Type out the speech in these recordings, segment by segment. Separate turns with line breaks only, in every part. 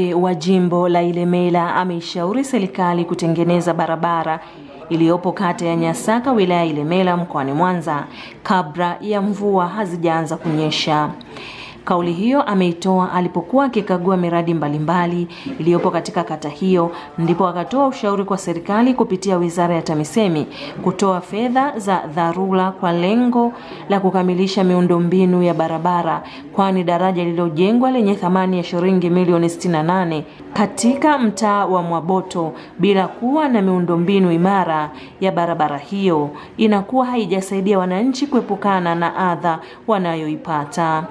Mbunge wa jimbo la Ilemela ameishauri serikali kutengeneza barabara iliyopo kata ya Nyasaka wilaya ya Ilemela mkoani Mwanza kabla ya mvua hazijaanza kunyesha. Kauli hiyo ameitoa alipokuwa akikagua miradi mbalimbali iliyopo katika kata hiyo, ndipo akatoa ushauri kwa serikali kupitia Wizara ya TAMISEMI kutoa fedha za dharura kwa lengo la kukamilisha miundombinu ya barabara, kwani daraja lililojengwa lenye thamani ya shilingi milioni 68 katika mtaa wa Mwaboto bila kuwa na miundombinu imara ya barabara hiyo inakuwa haijasaidia wananchi kuepukana na adha wanayoipata.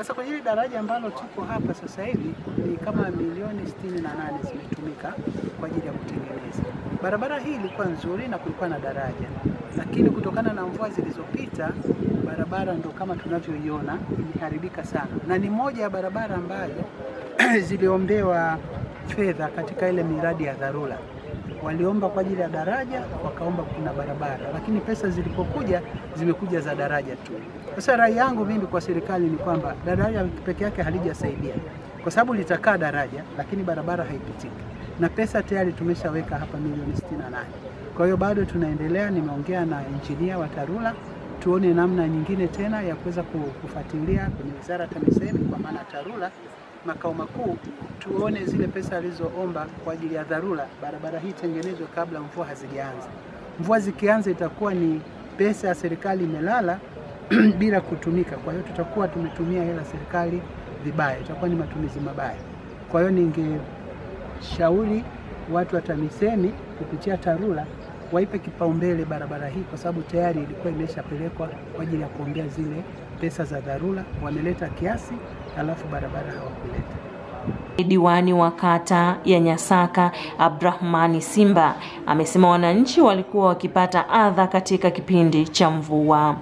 Sasa kwa hili daraja ambalo tuko hapa sasa hivi ni kama milioni 68 zimetumika kwa ajili ya kutengeneza barabara hii. Ilikuwa nzuri na kulikuwa na daraja, lakini kutokana na mvua zilizopita barabara ndo kama tunavyoiona imeharibika sana, na ni moja ya barabara ambazo ziliombewa fedha katika ile miradi ya dharura. Waliomba kwa ajili ya daraja, wakaomba kuna barabara, lakini pesa zilipokuja zimekuja za daraja tu. Sasa rai yangu mimi kwa serikali ni kwamba daraja peke yake halijasaidia, kwa sababu litakaa daraja, lakini barabara haipitiki, na pesa tayari tumeshaweka hapa milioni 68. Kwa hiyo bado tunaendelea, nimeongea na injinia wa TARURA tuone namna nyingine tena ya kuweza kufuatilia kwenye wizara TAMISEMI kwa maana TARURA makao makuu, tuone zile pesa alizoomba kwa ajili ya dharura, barabara hii tengenezwe kabla mvua hazijaanza. Mvua zikianza itakuwa ni pesa ya serikali imelala bila kutumika. Kwa hiyo tutakuwa tumetumia hela serikali vibaya, itakuwa ni matumizi mabaya. Kwa hiyo ningeshauri watu wa TAMISEMI kupitia TARURA waipe kipaumbele barabara hii, kwa sababu tayari ilikuwa imeshapelekwa kwa ajili ya kuombea zile pesa za dharura. Wameleta kiasi, alafu barabara hawakuleta.
Diwani wa kata ya Nyasaka Abdrahmani Simba amesema wananchi walikuwa wakipata adha katika kipindi cha mvua.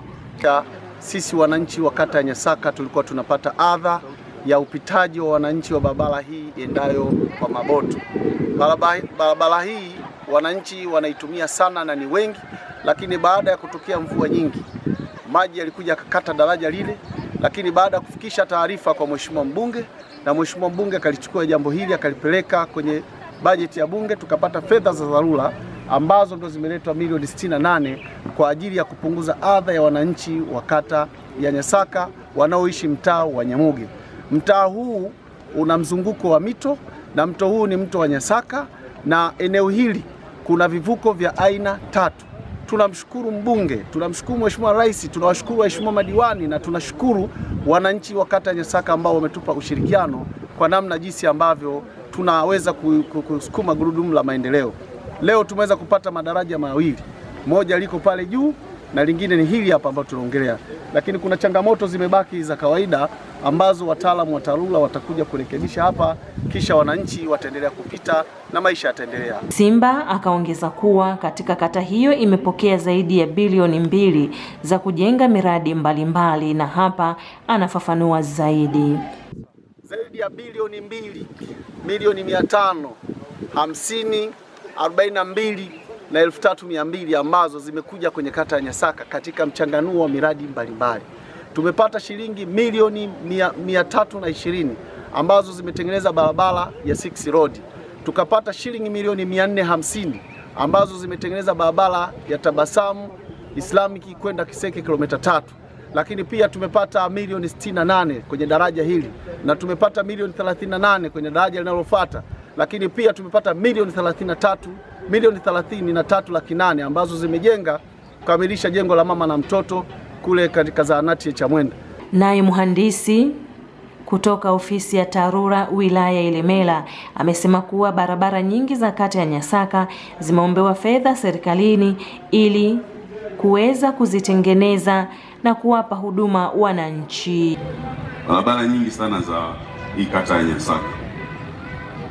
Sisi wananchi wa kata ya Nyasaka tulikuwa tunapata adha ya upitaji wa wananchi wa barabara hii endayo kwa Maboto. Barabara, hii wananchi wanaitumia sana na ni wengi, lakini baada ya kutokea mvua nyingi maji yalikuja akakata daraja lile, lakini baada ya kufikisha taarifa kwa mheshimiwa mbunge na mheshimiwa mbunge akalichukua jambo hili akalipeleka kwenye bajeti ya bunge, tukapata fedha za dharura ambazo ndo zimeletwa milioni 68 kwa ajili ya kupunguza adha ya wananchi wa kata ya Nyasaka wanaoishi mtaa wa Nyamuge. Mtaa huu una mzunguko wa mito na mto huu ni mto wa Nyasaka, na eneo hili kuna vivuko vya aina tatu. Tunamshukuru mbunge, tunamshukuru mheshimiwa rais, tunawashukuru waheshimiwa madiwani na tunashukuru wananchi wa kata ya Nyasaka ambao wametupa ushirikiano kwa namna jinsi ambavyo tunaweza kusukuma gurudumu la maendeleo. Leo tumeweza kupata madaraja mawili, moja liko pale juu na lingine ni hili hapa ambalo tunaongelea, lakini kuna changamoto zimebaki za kawaida ambazo wataalamu wa TARURA watakuja kurekebisha hapa, kisha wananchi wataendelea kupita na maisha yataendelea.
Simba akaongeza kuwa katika kata hiyo imepokea zaidi ya bilioni mbili za kujenga miradi mbalimbali mbali, na hapa anafafanua zaidi.
Zaidi ya bilioni mbili milioni mia tano hamsini arobaini na mbili na elfu tatu mia mbili ambazo zimekuja kwenye kata ya Nyasaka katika mchanganuo wa miradi mbalimbali. Tumepata shilingi milioni mia, mia tatu na ishirini ambazo zimetengeneza barabara ya Six Road. Tukapata shilingi milioni mia nne hamsini ambazo zimetengeneza barabara ya Tabasamu Islamic kwenda Kiseke kilomita tatu, lakini pia tumepata milioni 68 kwenye daraja hili na tumepata milioni 38 kwenye daraja linalofuata, lakini pia tumepata milioni 33 milioni 33 laki nane ambazo zimejenga kukamilisha jengo la mama na mtoto kule katika zahanati ya Chamwenda.
Naye mhandisi kutoka ofisi ya TARURA wilaya ya Ilemela amesema kuwa barabara nyingi za kata ya Nyasaka zimeombewa fedha serikalini ili kuweza kuzitengeneza na kuwapa huduma wananchi.
Barabara nyingi sana za hii kata ya Nyasaka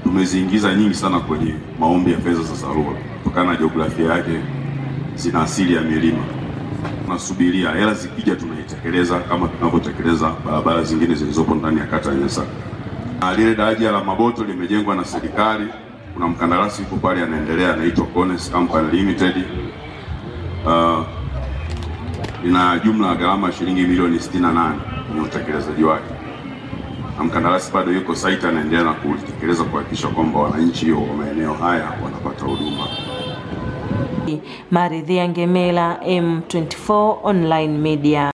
tumeziingiza nyingi sana kwenye maombi ya fedha za Sarua kutokana na jiografia yake, zina asili ya milima. Tunasubiria hela zikija, tunaitekeleza kama tunavyotekeleza barabara zingine zilizopo ndani ya kata ya Nyasaka. Na lile daraja la Maboto limejengwa na serikali, kuna mkandarasi yuko pale anaendelea, anaitwa Cones Company Limited. Uh, lina jumla ya gharama ya shilingi milioni 68 kwenye utekelezaji wake. Na mkandarasi bado yuko site, anaendelea na kutekeleza kuhakikisha kwamba wananchi wa maeneo haya wanapata huduma.
Maridhia Ngemela, M24 Online Media.